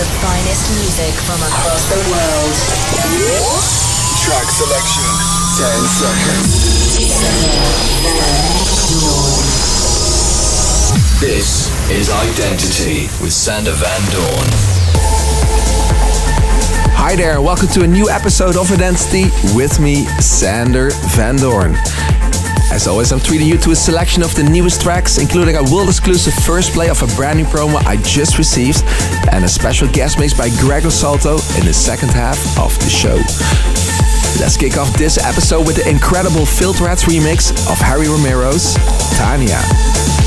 The finest music from across the world. Track selection 10 seconds. This is Identity with Sander Van Doorn. Hi there, and welcome to a new episode of Identity with me, Sander Van Doorn. As always, I'm treating you to a selection of the newest tracks, including a world exclusive first play of a brand new promo I just received, and a special guest mix by Gregor Salto in the second half of the show. Let's kick off this episode with the incredible Filterheadz remix of Harry Romero's Tania.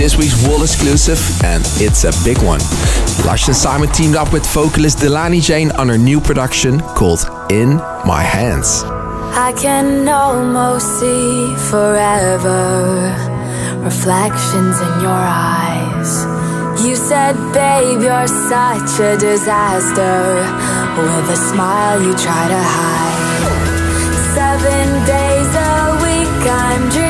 This week's Wall exclusive, and it's a big one. Lush and Simon teamed up with vocalist Delaney Jane on her new production called In My Hands. I can almost see forever reflections in your eyes. You said, babe, you're such a disaster. With a smile, you try to hide. Seven days a week, I'm dreaming,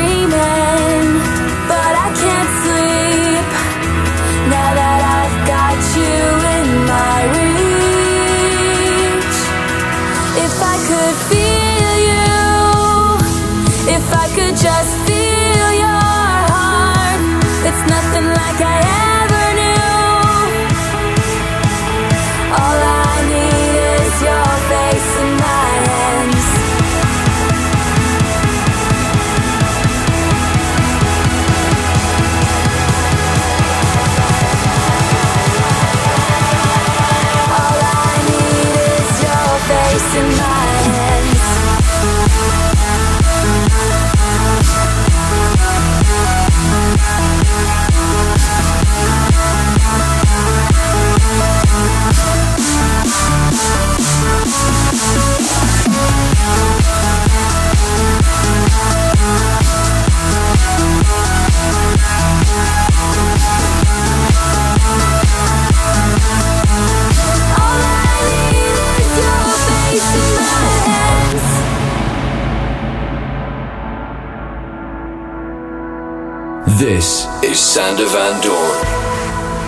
Sander Van Doorn.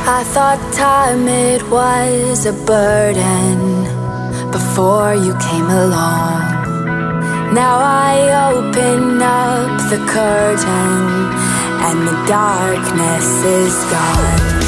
I thought time it was a burden before you came along. Now I open up the curtain and the darkness is gone.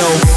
know.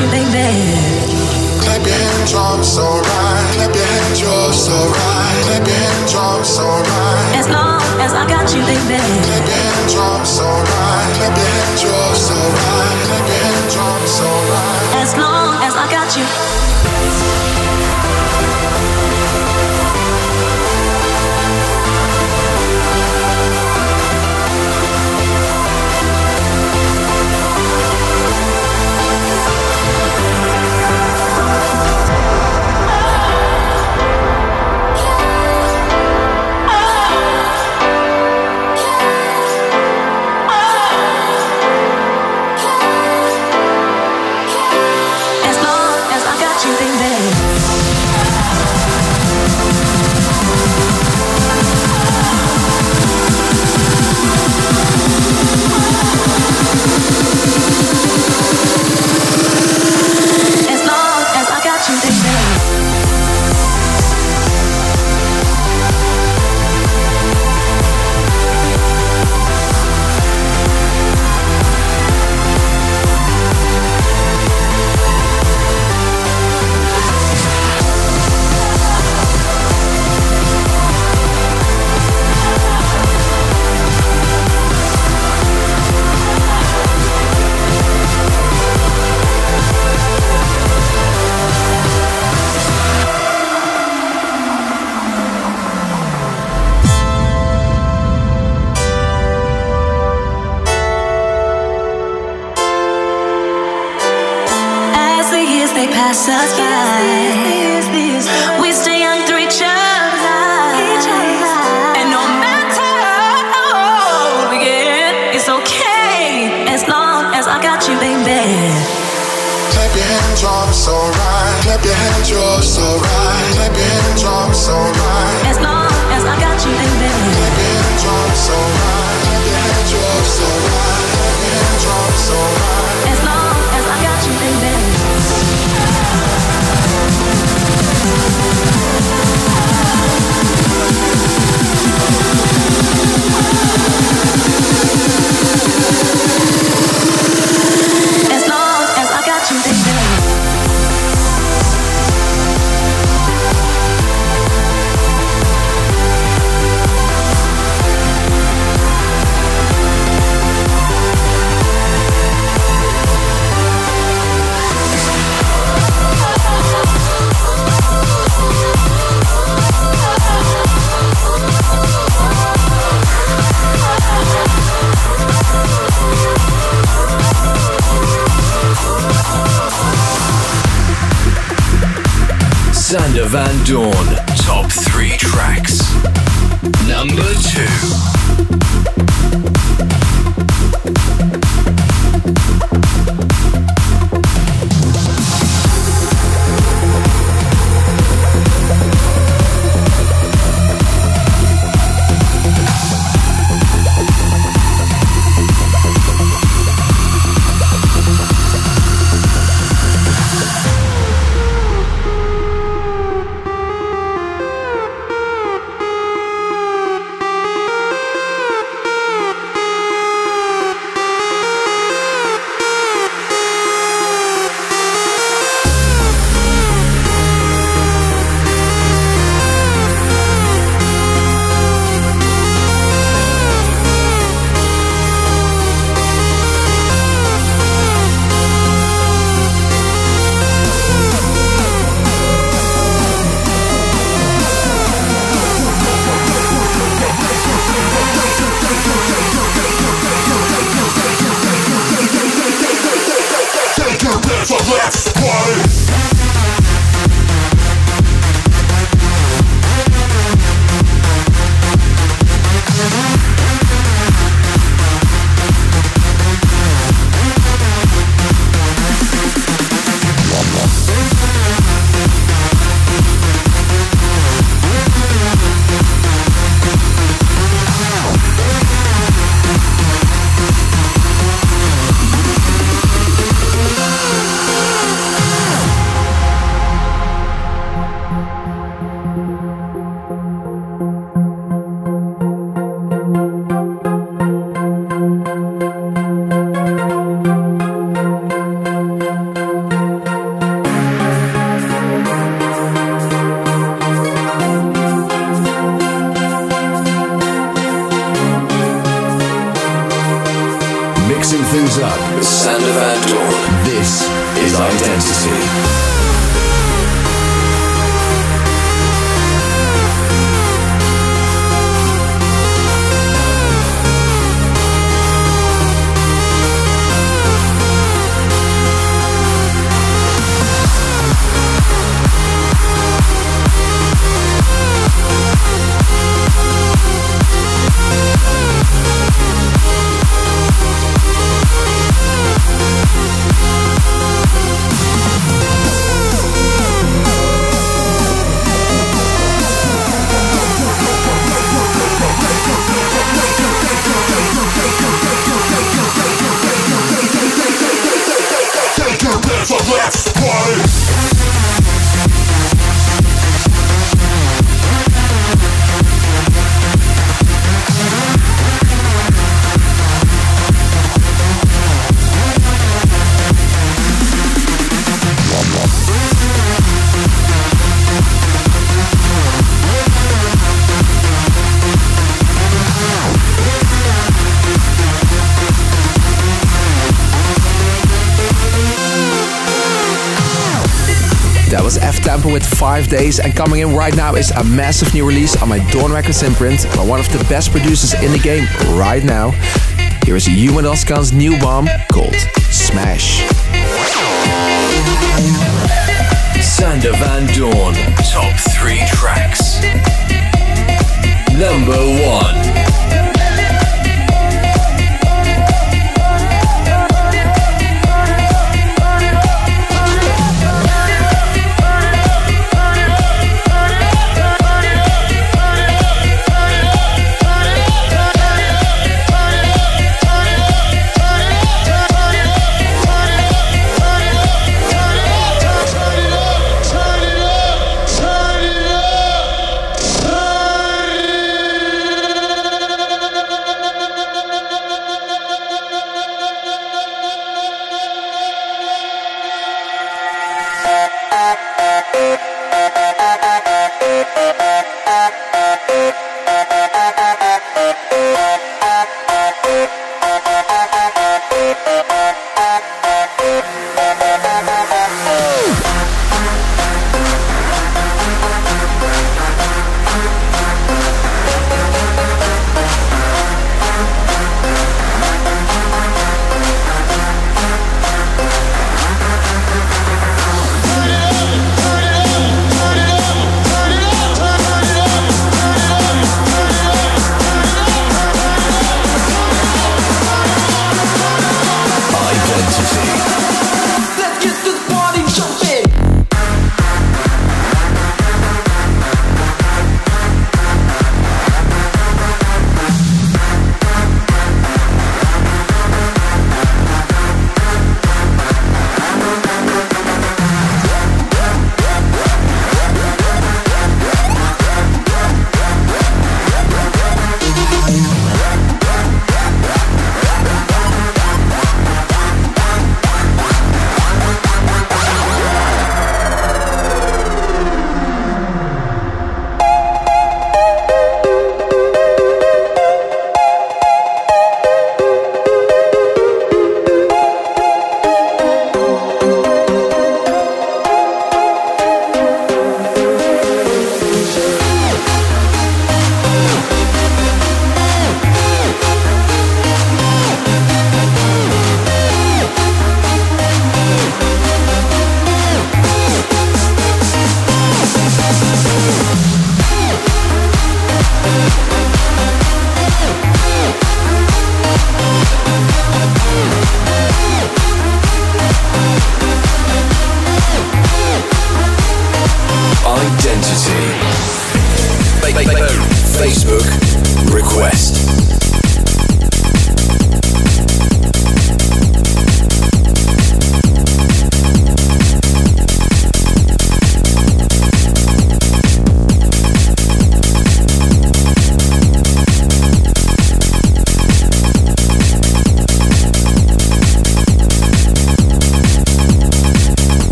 You, baby. Pass us by, Van Doorn. Top three tracks. Number two. With five days, and coming in right now is a massive new release on my Doorn Records imprint by one of the best producers in the game right now. Here is Ummet Ozcan's new bomb called Smash. Sander Van Doorn, top three tracks.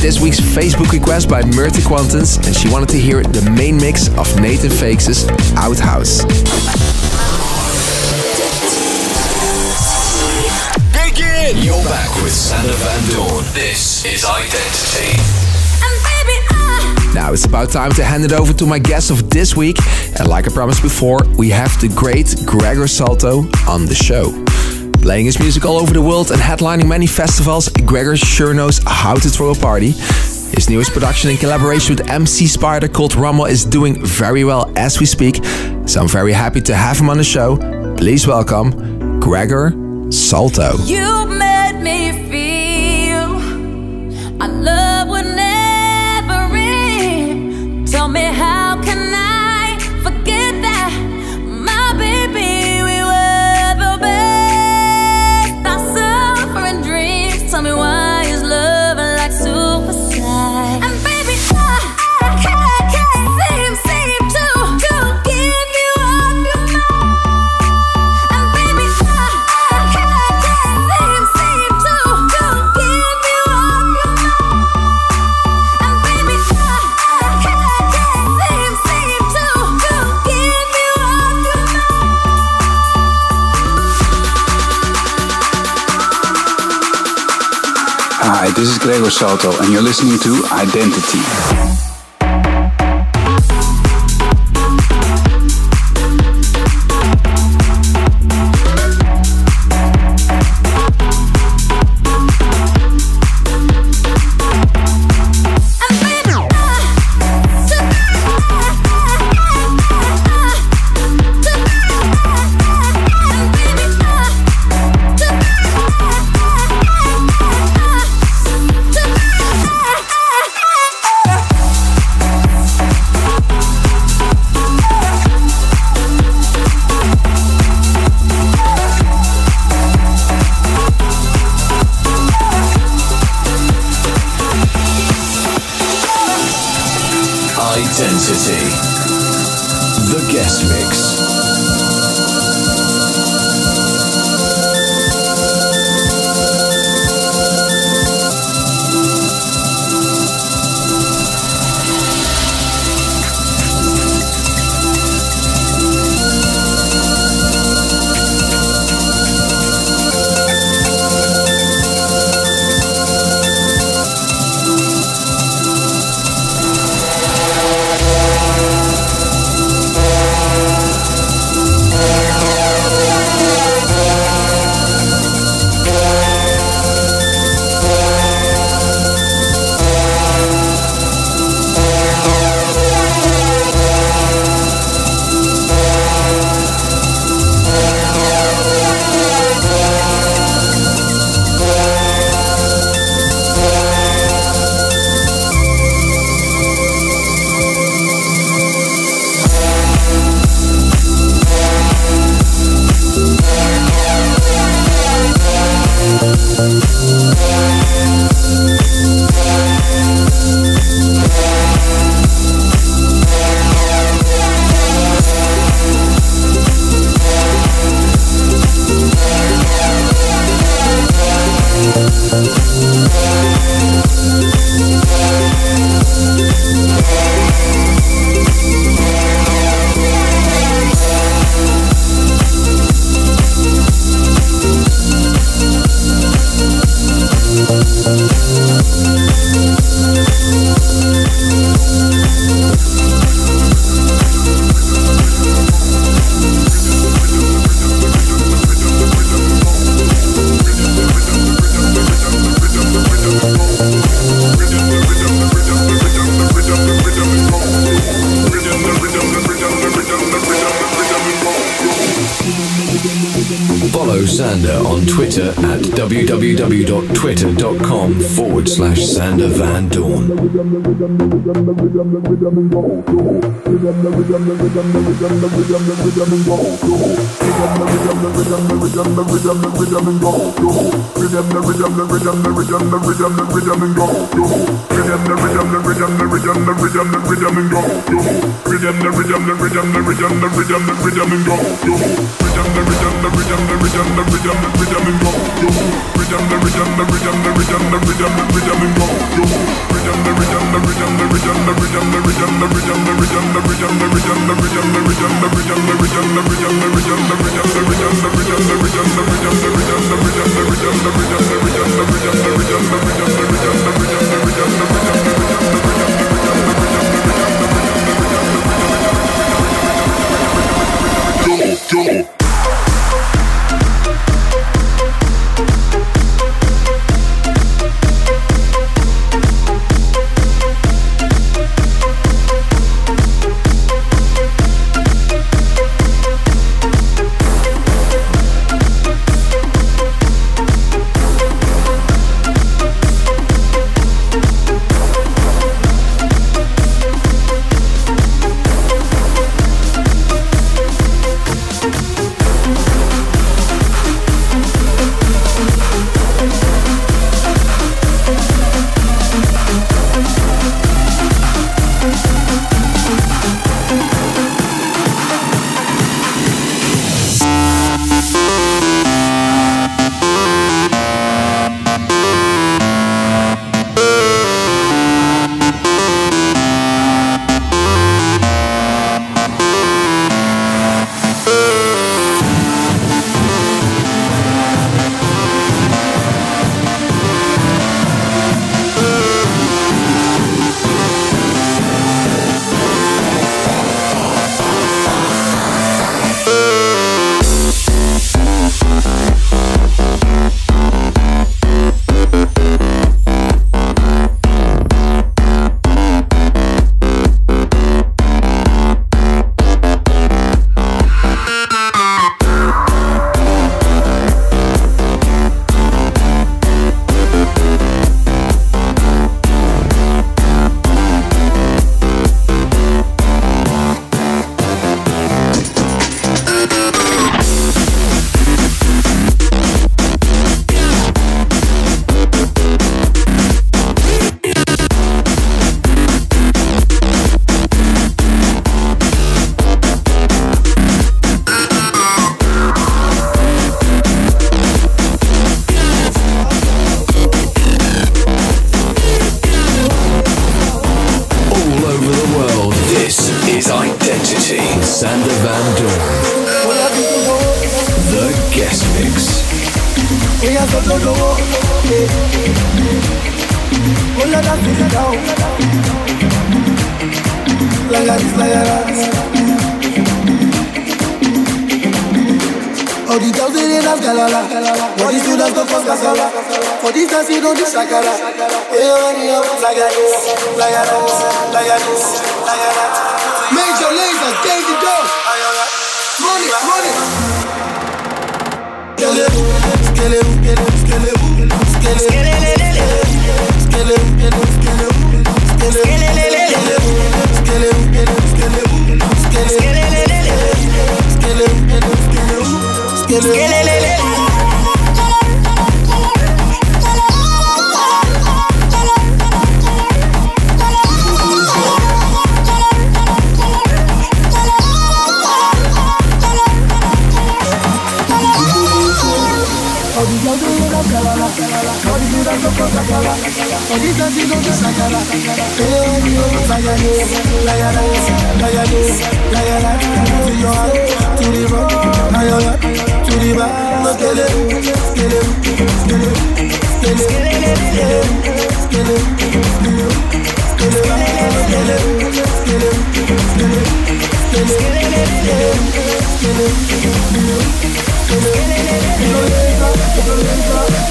This week's Facebook request by Myrthe Quantens, and she wanted to hear the main mix of Nathan Fake's Outhouse. Begin! You're back with Sander Van Doorn. This is Identity. Now it's about time to hand it over to my guest of this week. And like I promised before, we have the great Gregor Salto on the show. Playing his music all over the world and headlining many festivals, Gregor sure knows how to throw a party. His newest production in collaboration with MC Spyder called Rumble is doing very well as we speak, so I'm very happy to have him on the show. Please welcome Gregor Salto. You Gregor Salto, and you're listening to Identity. Rhythm, identity rhythm, the go.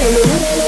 Hello.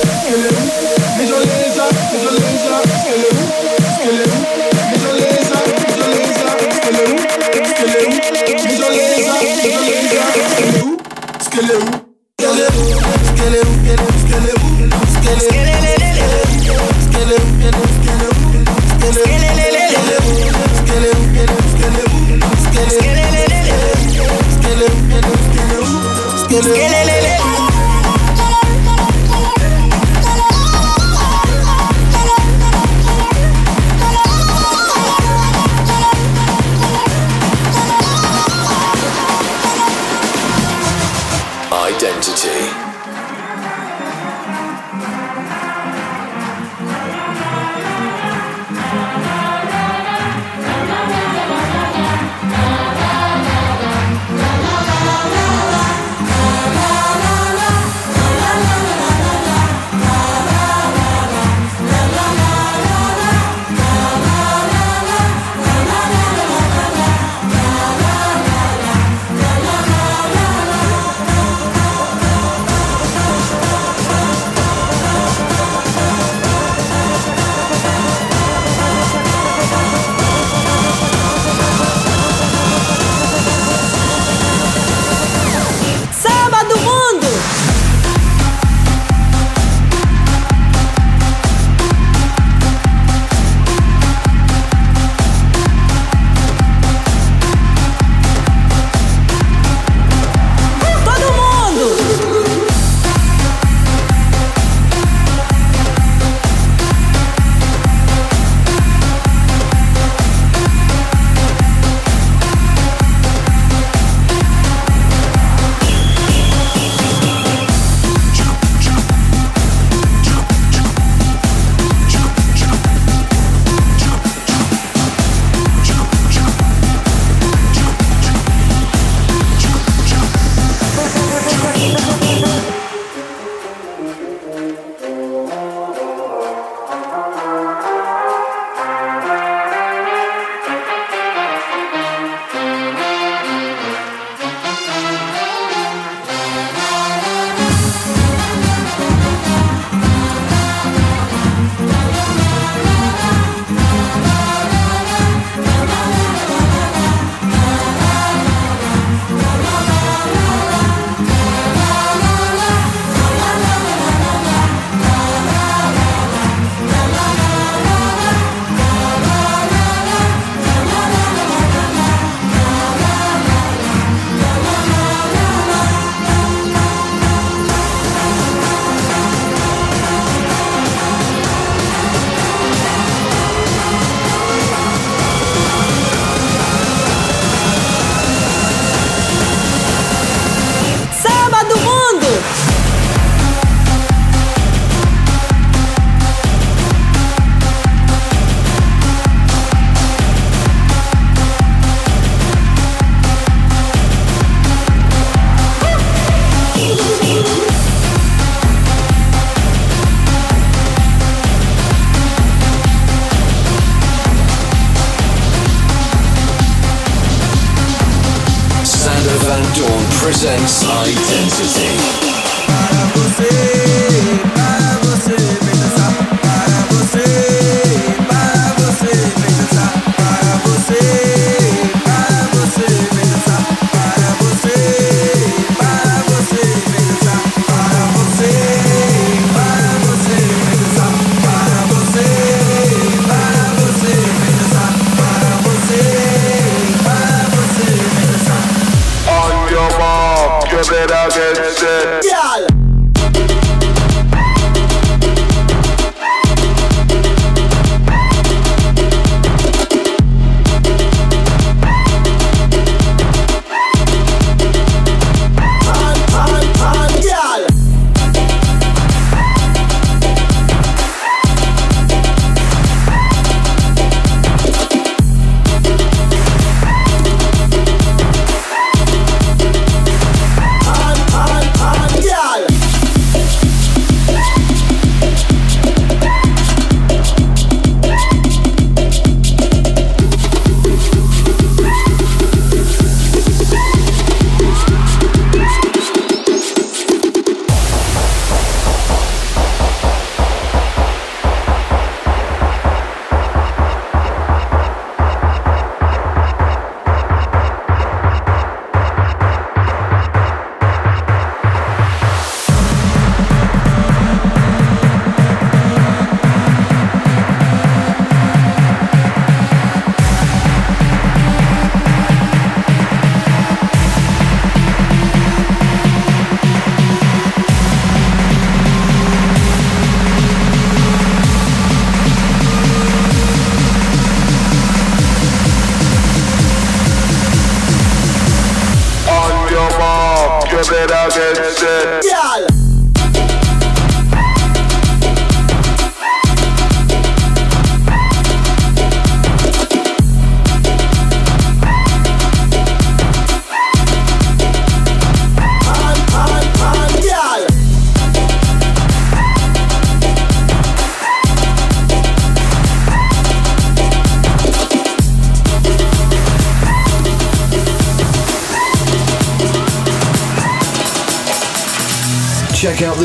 Get set.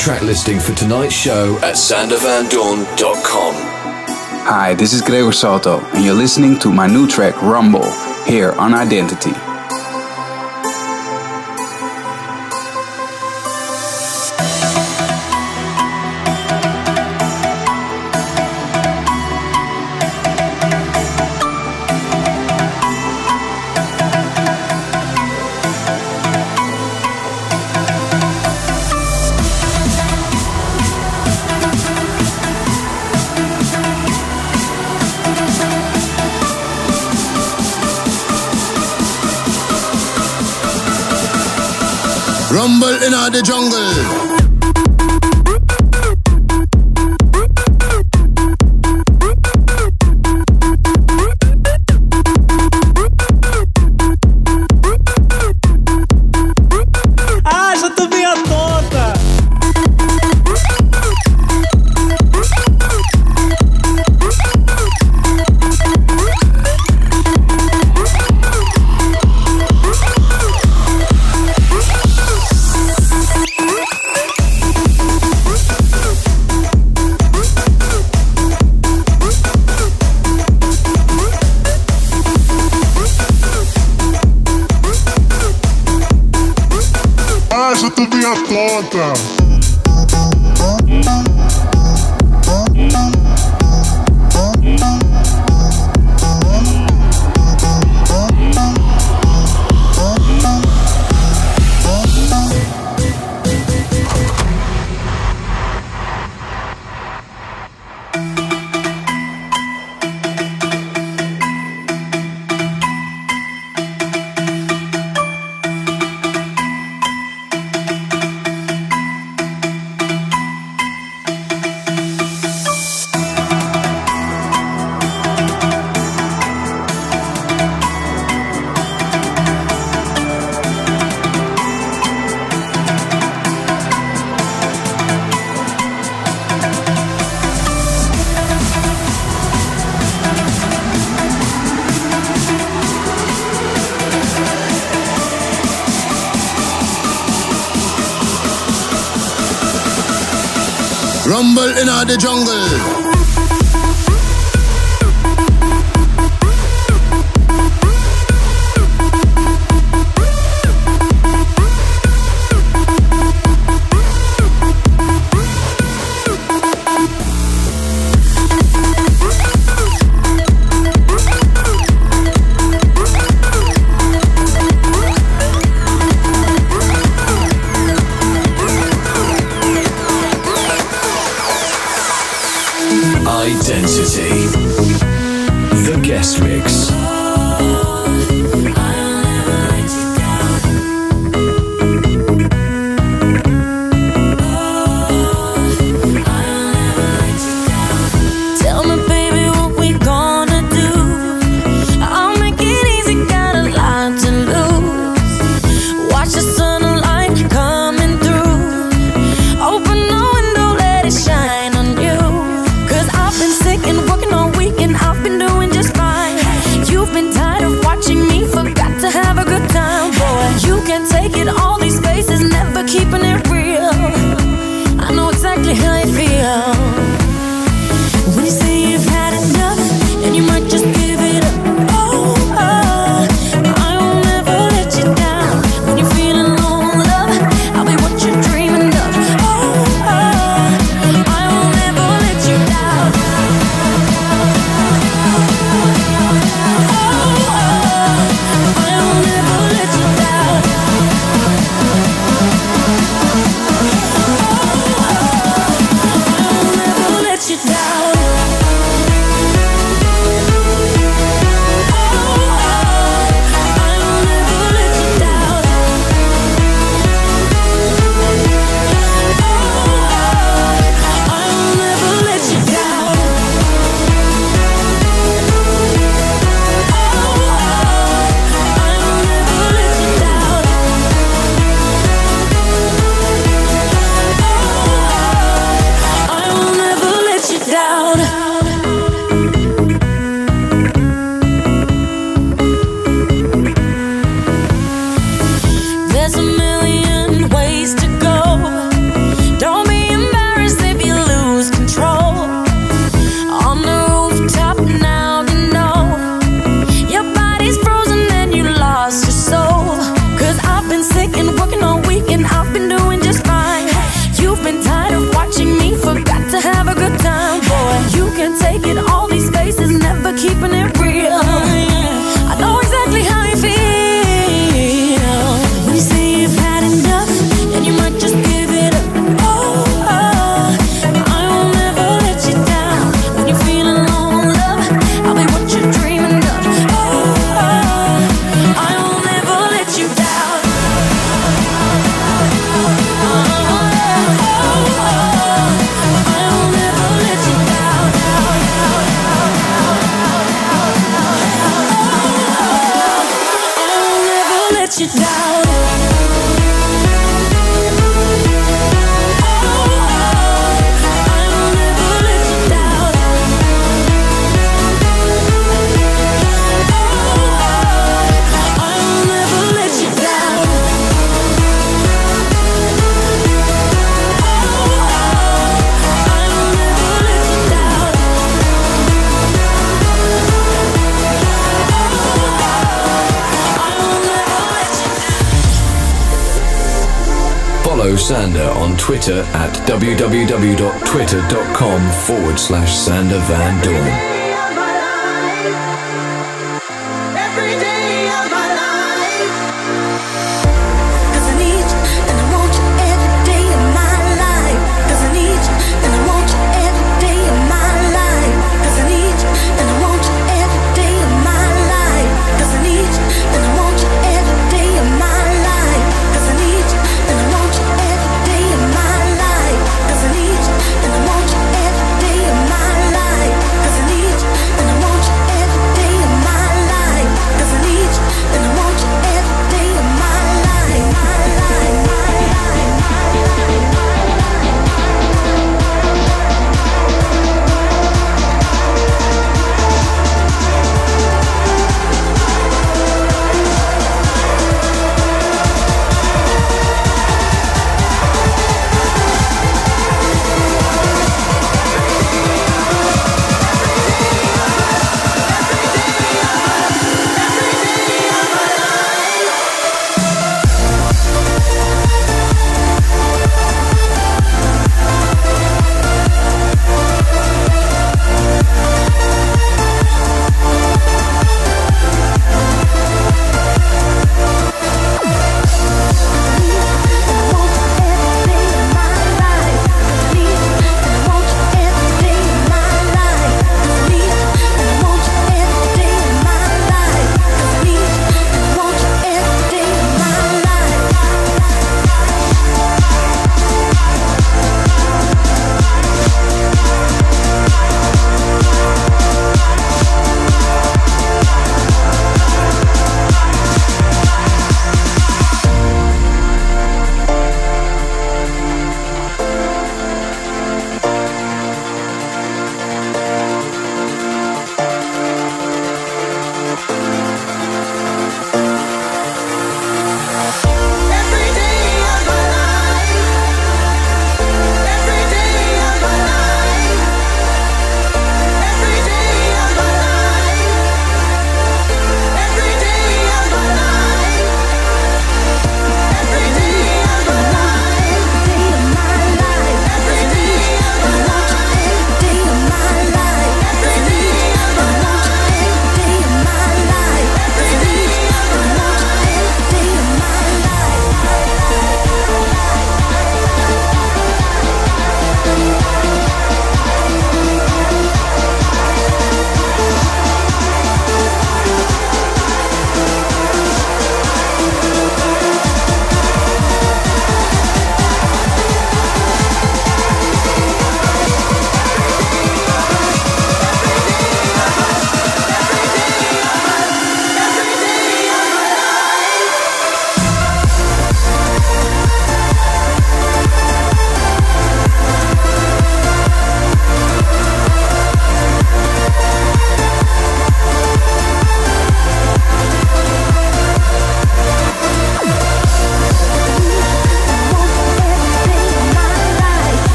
Track listing for tonight's show at sandervandoorn.com. Hi, this is Gregor Salto, and you're listening to my new track Rumble here on Identity. Rumble in the jungle. Rumble in the jungle. Twitter at www.twitter.com forward slash Sander Van Doorn.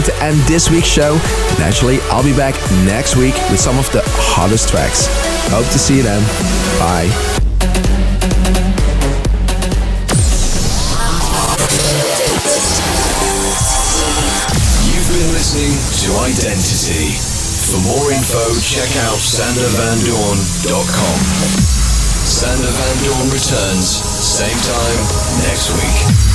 Time to end this week's show. Naturally, I'll be back next week with some of the hottest tracks. Hope to see you then. Bye. You've been listening to Identity. For more info, check out sandervandoorn.com. Sander Van Doorn returns, same time next week.